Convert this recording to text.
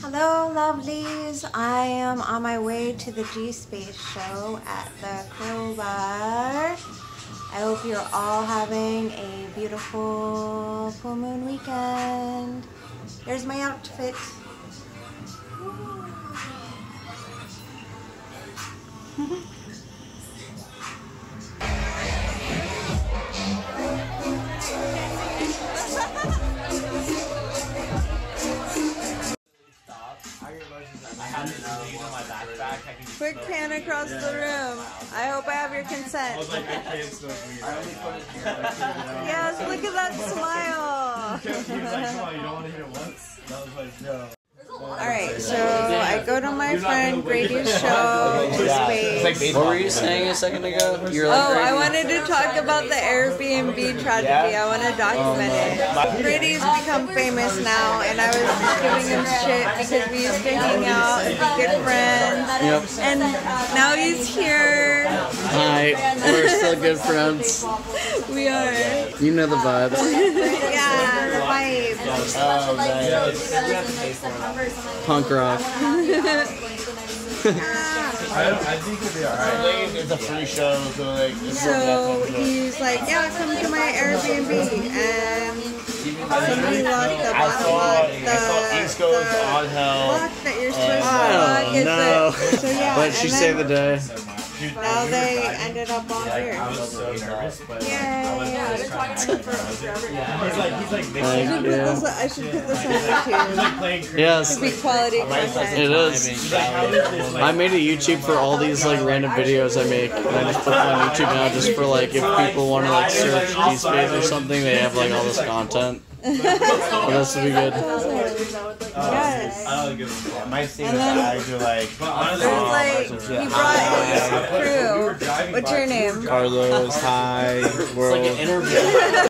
Hello, lovelies. I am on my way to the G Space show at the Crowbar. I hope you're all having a beautiful full moon weekend. Here's my outfit. Quick pan across the room. I hope I have your consent. Yes, look at that smile. Alright, so I go to my friend Brady's show, Space. What were you saying a second ago? You were Oh, like, I wanted to talk about the Airbnb tragedy. I want to document it. Brady's become famous now, and I was giving him shit because we used to hang out and be good friends. Yep. And now he's here. Hi, we're still good friends. We are. You know the vibes. Yeah, the vibes. Oh, Punk rock. It's a free show, so like. So he's like, yeah, come to my Airbnb, and somebody locked the lock, the, East the lock that you're supposed to Oh, lock. Is no. so yeah, But she and saved the then day. now they ended up all here. Yay! Thank you. I should put this on YouTube. Yes, It'd be quality content. it is. I made a YouTube for all these like random videos I make, and I just put them on YouTube now just for like if people want to like search G-Space or something, they have like all this content. Well, this would be good. Yes. My thing And is then- that I do like There's like he brought his crew. What's your name? Carlos, hi, world. Like an interview.